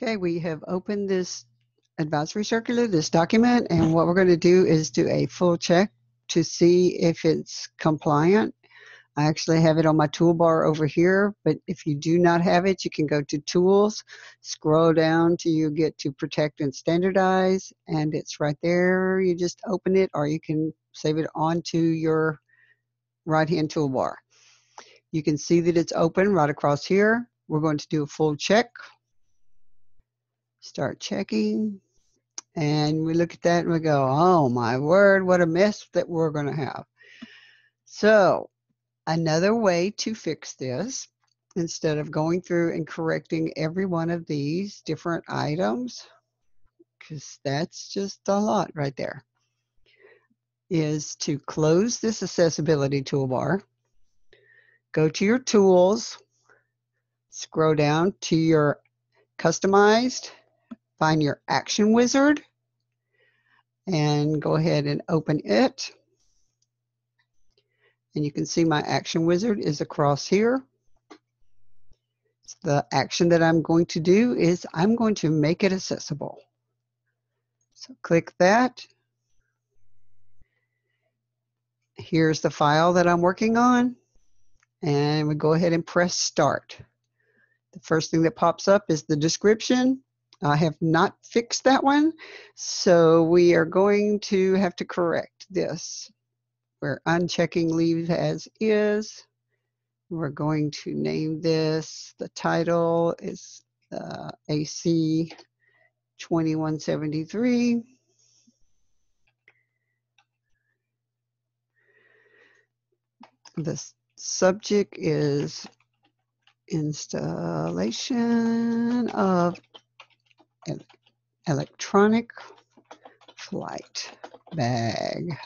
Okay, we have opened this advisory circular, this document, and what we're going to do is do a full check to see if it's compliant. I actually have it on my toolbar over here, but if you do not have it, you can go to Tools, scroll down till you get to Protect and Standardize, and it's right there. You just open it, or you can save it onto your right-hand toolbar. You can see that it's open right across here. We're going to do a full check. Start checking. And we look at that and we go, oh my word, what a mess that we're going to have. So another way to fix this, instead of going through and correcting every one of these different items, because that's just a lot right there, is to close this accessibility toolbar, go to your tools, scroll down to your customized, find your action wizard, and go ahead and open it. And you can see my action wizard is across here. The action that I'm going to do is I'm going to make it accessible. So click that. Here's the file that I'm working on. And we go ahead and press start. The first thing that pops up is the description I have not fixed that one, so we are going to have to correct this. We're unchecking leave as is. We're going to name this, the title is uh, AC 2173. The subject is installation of electronic flight bag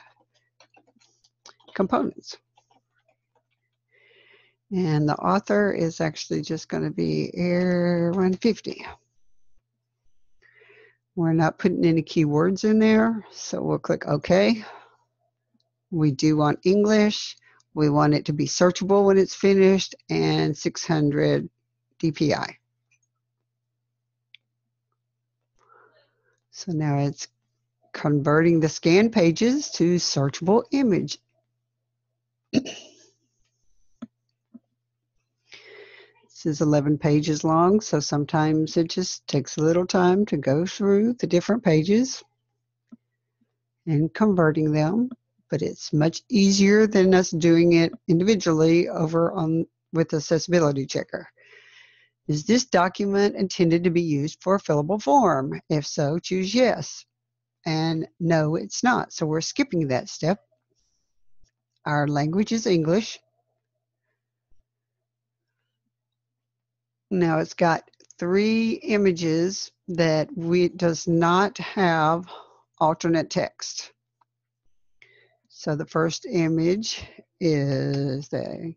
components. And the author is actually just going to be Air 150. We're not putting any keywords in there, so we'll click OK. We do want English. We want it to be searchable when it's finished and 600 DPI. So now it's converting the scan pages to searchable image. this is 11 pages long, so sometimes it just takes a little time to go through the different pages and converting them, but it's much easier than us doing it individually over on with Accessibility Checker. Is this document intended to be used for a fillable form? If so, choose yes. And no, it's not. So we're skipping that step. Our language is English. Now it's got three images that we does not have alternate text. So the first image is the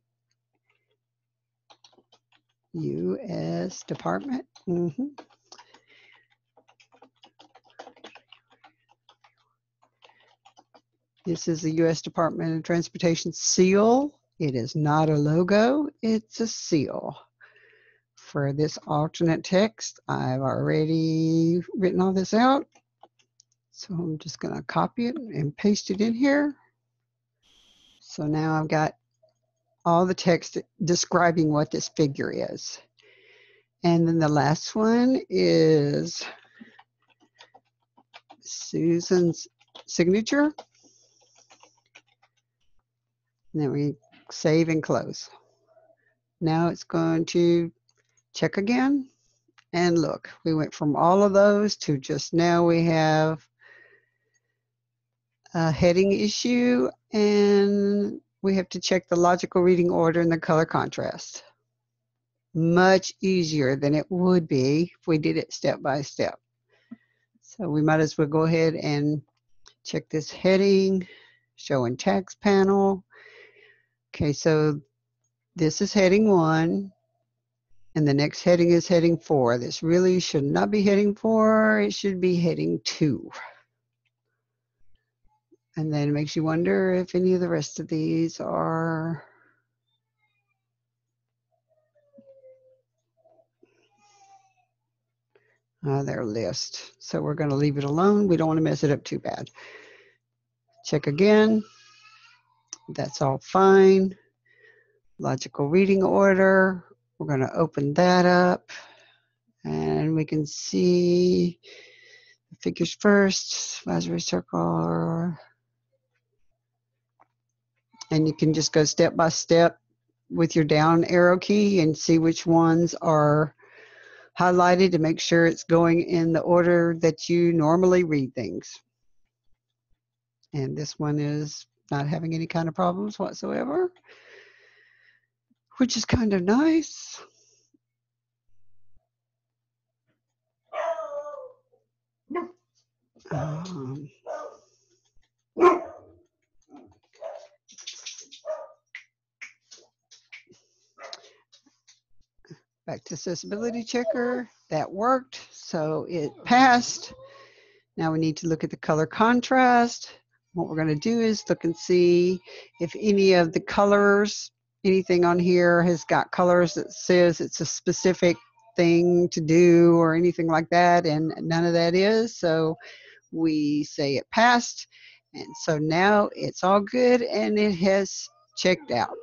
U.S. Department. Mm -hmm. This is the U.S. Department of Transportation seal. It is not a logo, it's a seal. For this alternate text, I've already written all this out. So I'm just going to copy it and paste it in here. So now I've got all the text describing what this figure is. And then the last one is Susan's signature. And then we save and close. Now it's going to check again. And look, we went from all of those to just now we have a heading issue and we have to check the logical reading order and the color contrast. Much easier than it would be if we did it step by step. So we might as well go ahead and check this heading, show in text panel. Okay, so this is heading one, and the next heading is heading four. This really should not be heading four, it should be heading two. And then it makes you wonder if any of the rest of these are uh, their list. So we're going to leave it alone. We don't want to mess it up too bad. Check again. That's all fine. Logical reading order. We're going to open that up and we can see the figures first, Lazarus circle. And you can just go step by step with your down arrow key and see which ones are highlighted to make sure it's going in the order that you normally read things. And this one is not having any kind of problems whatsoever, which is kind of nice. Um, back to accessibility checker. That worked, so it oh. passed. Now we need to look at the color contrast. What we're going to do is look and see if any of the colors, anything on here has got colors that says it's a specific thing to do or anything like that, and none of that is. So we say it passed, and so now it's all good and it has checked out.